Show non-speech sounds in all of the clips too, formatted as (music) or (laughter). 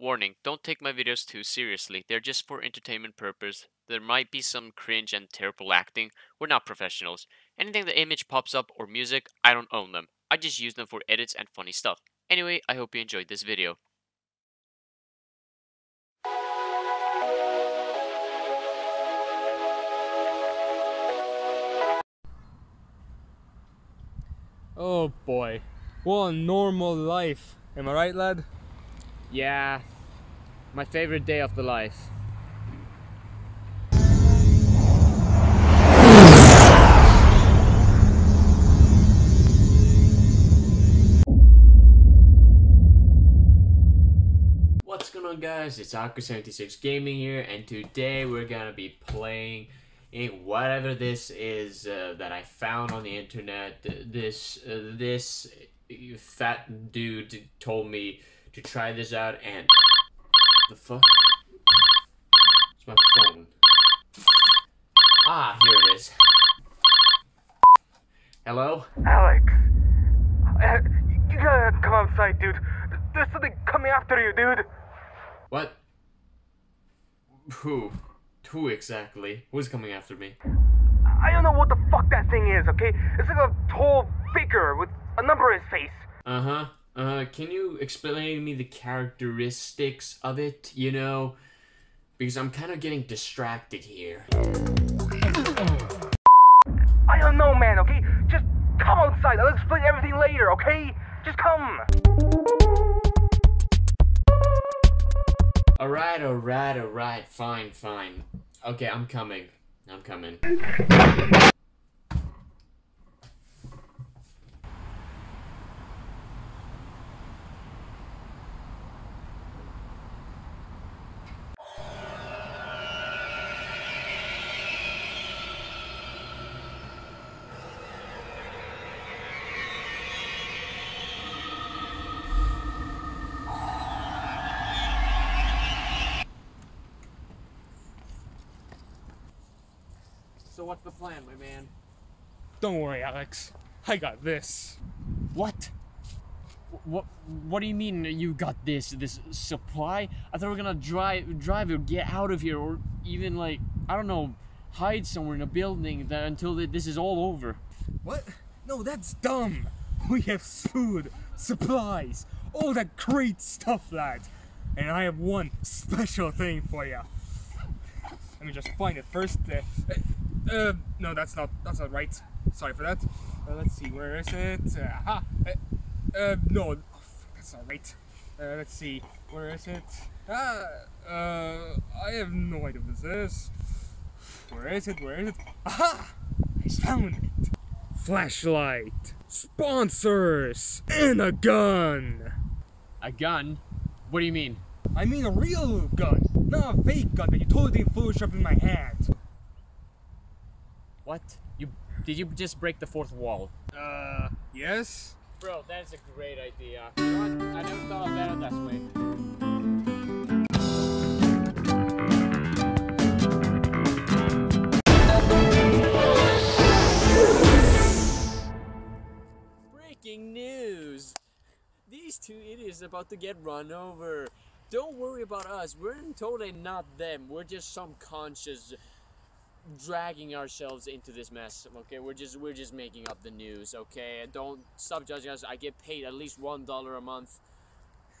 Warning, don't take my videos too seriously. They're just for entertainment purpose. There might be some cringe and terrible acting. We're not professionals. Anything the image pops up or music, I don't own them. I just use them for edits and funny stuff. Anyway, I hope you enjoyed this video. Oh boy, what a normal life. Am I right, lad? Yeah, my favorite day of the life. What's going on guys, it's Aku76 Gaming here and today we're gonna be playing in whatever this is uh, that I found on the internet. This, uh, this fat dude told me to try this out and the fuck? It's my phone. Ah, here it is. Hello? Alex, uh, you gotta come outside, dude. There's something coming after you, dude. What? Who? Who exactly? Who's coming after me? I don't know what the fuck that thing is, okay? It's like a tall figure with a number in his face. Uh huh. Uh, can you explain to me the characteristics of it? You know, because I'm kind of getting distracted here. I don't know, man, okay? Just come outside. I'll explain everything later, okay? Just come. Alright, alright, alright. Fine, fine. Okay, I'm coming. I'm coming. What's the plan, my man? Don't worry, Alex. I got this. What? What? What do you mean you got this this supply? I thought we were gonna drive drive or get out of here, or even like I don't know, hide somewhere in a building that until th- this is all over. What? No, that's dumb. (laughs) We have food, supplies, all that great stuff, lad. And I have one special thing for you. Let me just find it first. Uh, uh, no, that's not that's not right. Sorry for that. Uh, let's see, where is it? Uh. Uh, uh, no, oh, that's not right. Uh, let's see, where is it? Ah, uh, I have no idea what this is. Where is it? Where is it? Aha! I found it. Flashlight, sponsors, and a gun. A gun? What do you mean? I mean a real gun, not a fake gun that you totally photoshopped in my hand. What? You did you just break the fourth wall? Uh, yes? Bro, that's a great idea. You know what? I never thought of that that way. Breaking news! These two idiots about to get run over. Don't worry about us. We're totally not them. We're just some conscious dragging ourselves into this mess. Okay, we're just we're just making up the news. Okay, and don't stop judging us. I get paid at least one dollar a month.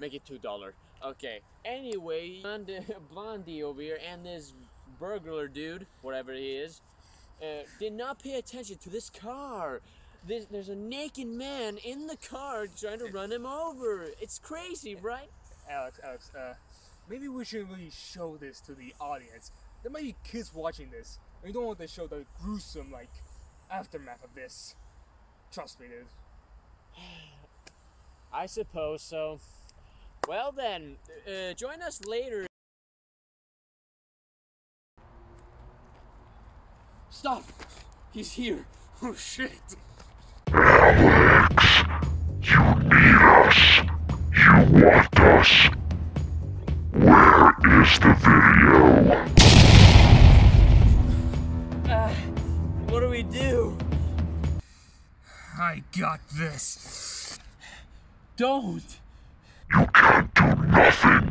Make it two dollar. Okay. Anyway, (laughs) Blondie, over here and this burglar dude, whatever he is, uh, did not pay attention to this car. This, there's a naked man in the car trying to run him over. It's crazy, right? Alex, Alex, uh, maybe we should really show this to the audience. There might be kids watching this. We don't want to show the gruesome, like, aftermath of this. Trust me, dude. (sighs) I suppose so. Well then, uh, join us later. Stop! He's here. Oh shit! Alex! You need us. You want us. Where is the video? Uh, what do we do? I got this. Don't! You can't do nothing.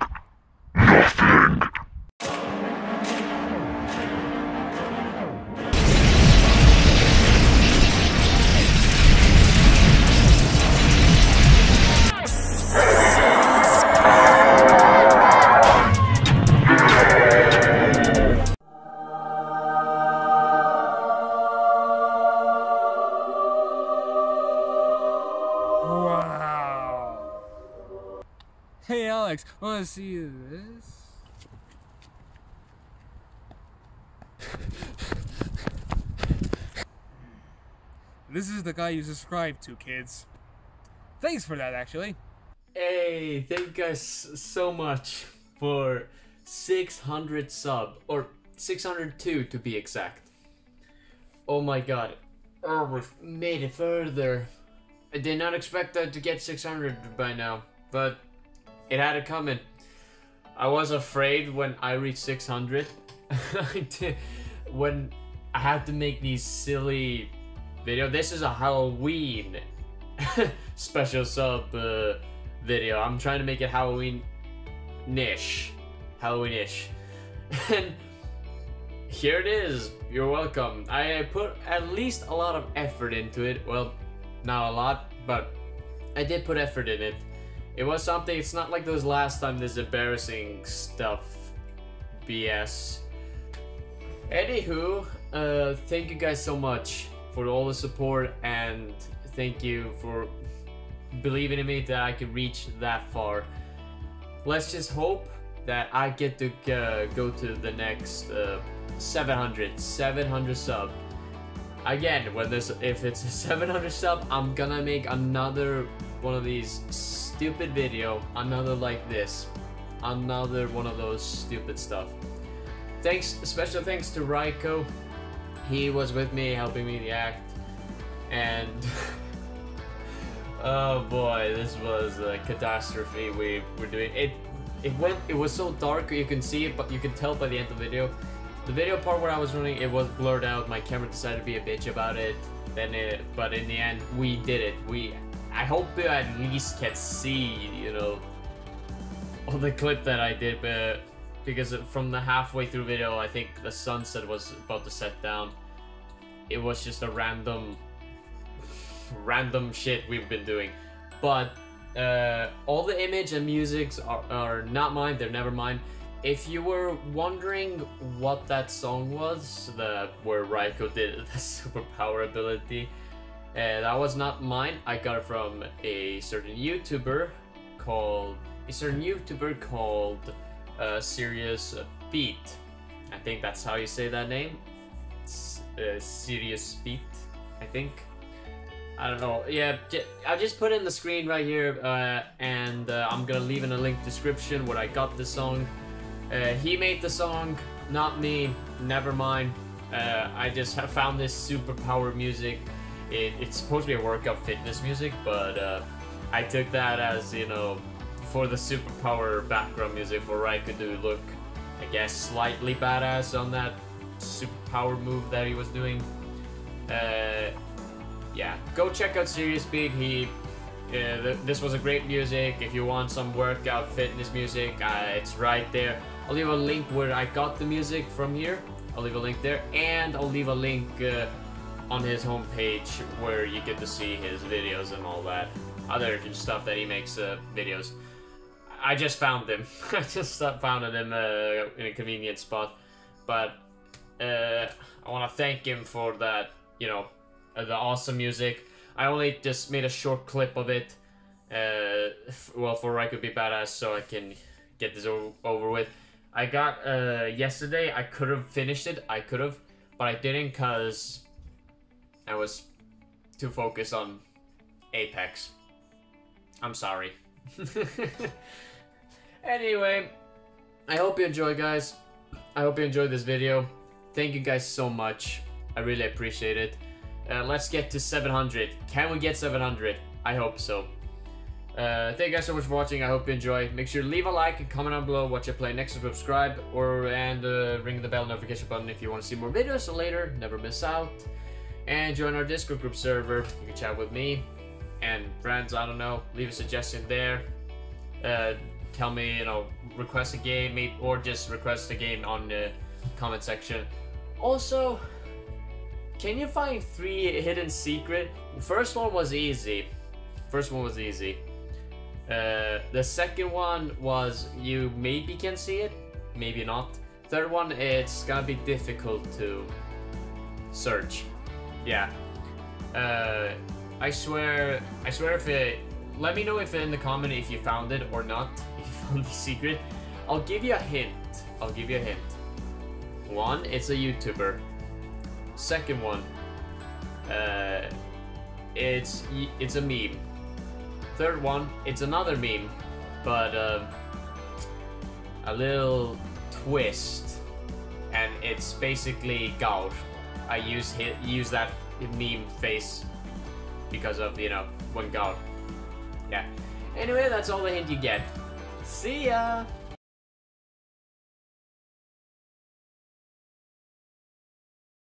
This is the guy you subscribe to, kids. Thanks for that, actually. Hey, thank you guys so much for 600 sub, or 602 to be exact. Oh my god. Oh, we've made it further. I did not expect that to get 600 by now, but it had it coming. I was afraid when I reached 600. (laughs) When I have to make these silly video. This is a Halloween (laughs) special sub uh, video. I'm trying to make it Halloween-ish. Halloween-ish. (laughs) And here it is. You're welcome. I put at least a lot of effort into it. Well, not a lot, but I did put effort in it. It was something, it's not like those last time this embarrassing stuff BS. Anywho, uh, thank you guys so much for all the support and thank you for believing in me that I could reach that far. Let's just hope that I get to uh, go to the next uh, 700, 700 sub. Again, when there's, if it's a (laughs) 700 sub, I'm gonna make another one of these stupid video, another like this, another one of those stupid stuff. Thanks, special thanks to Raiko. He was with me, helping me react, and (laughs) oh boy, this was a catastrophe. We were doing it. It went. It was so dark. You can see it, but you can tell by the end of the video. The video part where I was running, it was blurred out. My camera decided to be a bitch about it. Then it, but in the end, we did it. We. I hope you at least can see, you know, all the clip that I did, but because from the halfway through video, I think the sunset was about to set down. It was just a random, (laughs) random shit we've been doing. But uh, all the image and musics are, are not mine. They're never mine. If you were wondering what that song was, the where Raiko did (laughs) the superpower ability, uh, that was not mine. I got it from a certain YouTuber called a certain YouTuber called uh, Sirius Beat. I think that's how you say that name. Uh, Sirius Beat, I think. I don't know. Yeah, I'll just put in the screen right here, uh, and uh, I'm gonna leave in a link description where I got the song. Uh, he made the song, not me. Never mind. Uh, I just have found this superpower music. It, it's supposed to be a workout fitness music, but uh, I took that as you know for the superpower background music for to look, I guess, slightly badass on that superpower move that he was doing. Uh, yeah, go check out Sirius Beat. He, uh, th- this was a great music. If you want some workout fitness music, uh, it's right there. I'll leave a link where I got the music from here. I'll leave a link there, and I'll leave a link uh, on his homepage where you get to see his videos and all that other stuff that he makes uh, videos. I just found him. (laughs) I just found uh, in a convenient spot, but uh, I want to thank him for that. You know, uh, the awesome music. I only just made a short clip of it. Uh, well, for I could be badass, so I can get this over with. I got uh, yesterday. I could have finished it. I could have, but I didn't because I was too focused on Apex. I'm sorry. (laughs) anyway, I hope you enjoy, guys. I hope you enjoyed this video. Thank you guys so much. I really appreciate it. Uh, let's get to 700. Can we get 700? I hope so. Uh, thank you guys so much for watching. I hope you enjoy. Make sure to leave a like and comment down below what you play next, subscribe, or and uh, ring the bell notification button if you want to see more videos. So later, never miss out. And join our Discord group server. You can chat with me and friends. I don't know. Leave a suggestion there. Uh, tell me, you know, request a game, or just request a game on the comment section. Also, can you find three hidden secret? First one was easy. First one was easy. Uh, the second one was you maybe can see it, maybe not. Third one, it's gonna be difficult to search. Yeah. Uh, I swear, I swear if it, let me know if in the comment if you found it or not. (laughs) If you found the secret, I'll give you a hint. I'll give you a hint. One, it's a YouTuber. Second one, uh, it's it's a meme. Third one, it's another meme, but um, a little twist, and it's basically Gaur. I use use that meme face because of you know when Gaur. Yeah. Anyway, that's all the hint you get. See ya.